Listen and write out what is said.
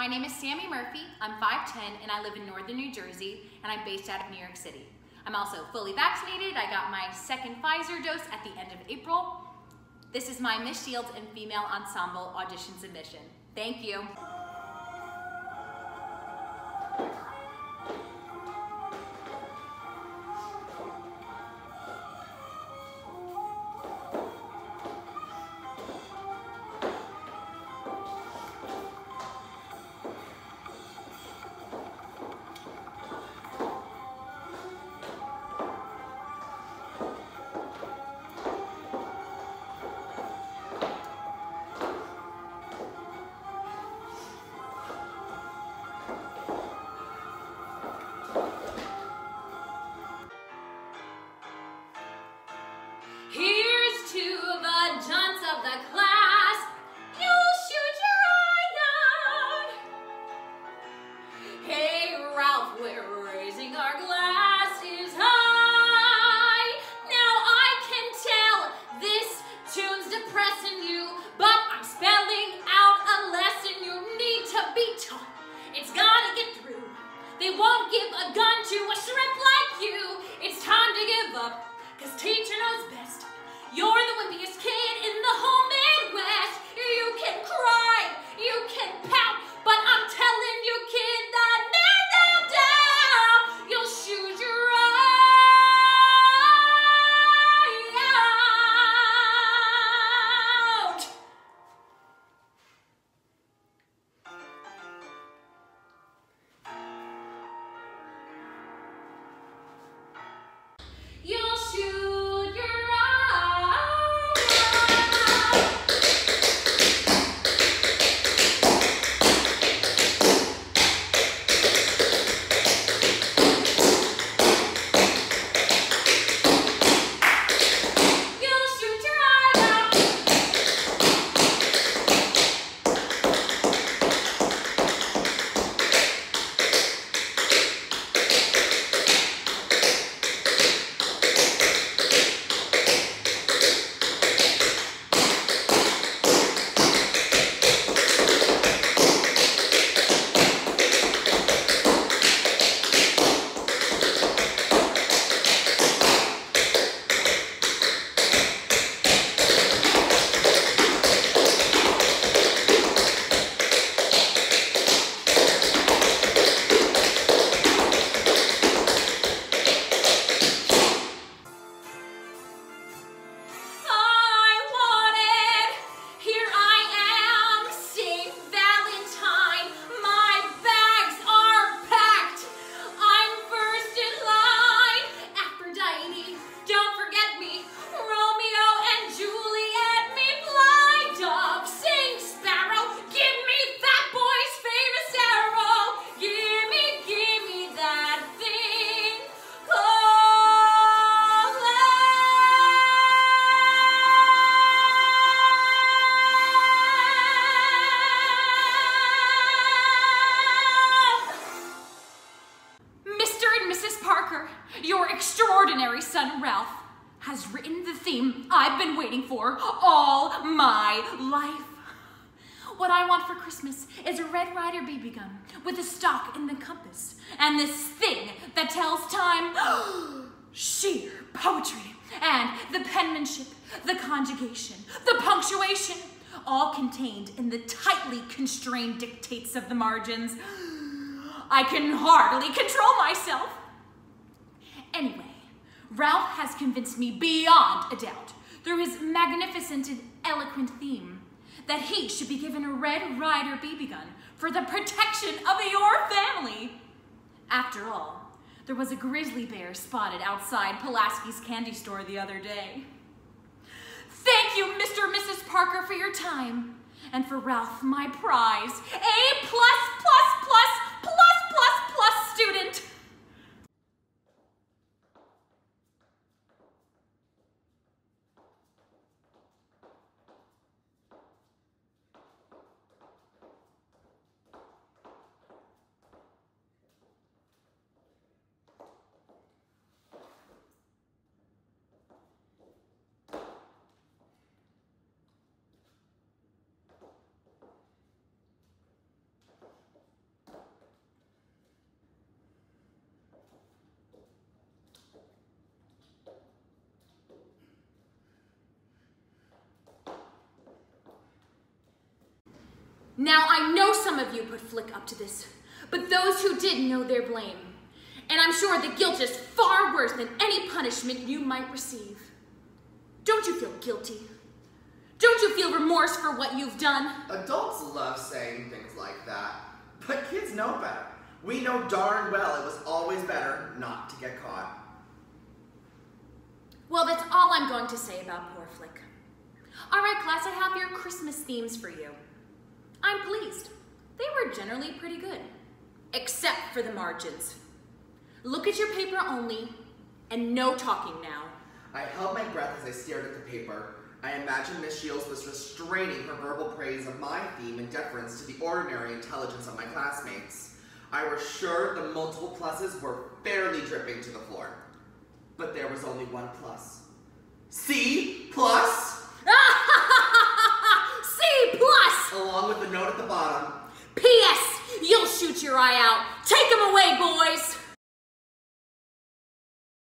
my name is Sami Murphy. I'm 5'10 and I live in northern New Jersey and I'm based out of New York City. I'm also fully vaccinated. I got my second Pfizer dose at the end of April. This is my Miss Shields and Female Ensemble audition submission. Thank you. Depressing you, but I'm spelling out a lesson you need to be taught. It's gotta get through. They won't give a gun to a shrimp like you. It's time to give up, cause teacher knows best. You're the wimpiest kid your extraordinary son Ralph has written the theme I've been waiting for all my life. What I want for Christmas is a Red Ryder BB gun with a stock and the compass, and this thing that tells time. Sheer poetry and the penmanship, the conjugation, the punctuation, all contained in the tightly constrained dictates of the margins. I can hardly control myself. Anyway, Ralph has convinced me beyond a doubt, through his magnificent and eloquent theme, that he should be given a Red Ryder BB gun for the protection of your family. After all, there was a grizzly bear spotted outside Pulaski's candy store the other day. Thank you, Mr. and Mrs. Parker, for your time. And for Ralph, my prize, A plus plus Now, I know some of you put Flick up to this, but those who did know their blame. And I'm sure the guilt is far worse than any punishment you might receive. Don't you feel guilty? Don't you feel remorse for what you've done? Adults love saying things like that, but kids know better. We know darn well it was always better not to get caught. Well, that's all I'm going to say about poor Flick. All right, class, I have your Christmas themes for you. I'm pleased. They were generally pretty good, except for the margins. Look at your paper only, and no talking now. I held my breath as I stared at the paper. I imagined Miss Shields was restraining her verbal praise of my theme in deference to the ordinary intelligence of my classmates. I was sure the multiple pluses were barely dripping to the floor. But there was only one plus. C plus,